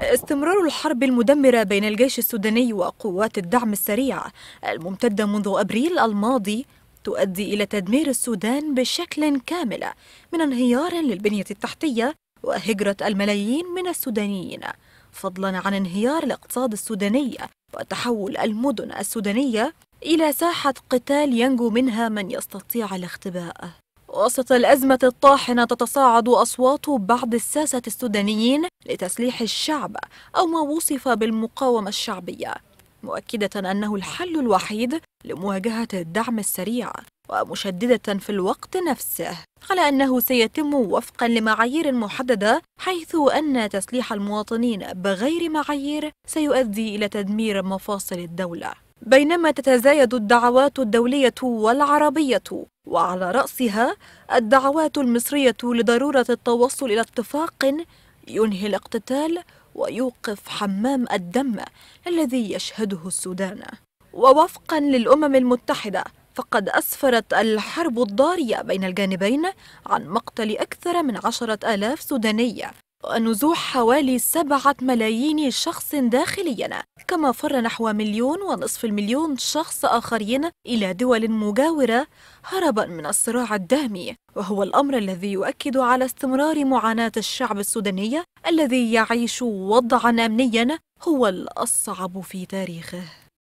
استمرار الحرب المدمرة بين الجيش السوداني وقوات الدعم السريع الممتدة منذ أبريل الماضي تؤدي إلى تدمير السودان بشكل كامل من انهيار للبنية التحتية وهجرة الملايين من السودانيين فضلا عن انهيار الاقتصاد السوداني وتحول المدن السودانية إلى ساحة قتال ينجو منها من يستطيع الاختباء. وسط الأزمة الطاحنة تتصاعد أصوات بعض الساسة السودانيين لتسليح الشعب أو ما وصف بالمقاومة الشعبية مؤكدة أنه الحل الوحيد لمواجهة الدعم السريع ومشددة في الوقت نفسه على أنه سيتم وفقا لمعايير محددة حيث أن تسليح المواطنين بغير معايير سيؤدي إلى تدمير مفاصل الدولة. بينما تتزايد الدعوات الدولية والعربية وعلى رأسها الدعوات المصرية لضرورة التوصل إلى اتفاق ينهي الاقتتال ويوقف حمام الدم الذي يشهده السودان. ووفقا للأمم المتحدة فقد أسفرت الحرب الضارية بين الجانبين عن مقتل أكثر من عشرة آلاف سوداني ونزوح حوالي سبعة ملايين شخص داخليا. كما فر نحو مليون ونصف المليون شخص آخرين إلى دول مجاورة هربا من الصراع الدامي وهو الأمر الذي يؤكد على استمرار معاناة الشعب السوداني الذي يعيش وضعا أمنيا هو الأصعب في تاريخه.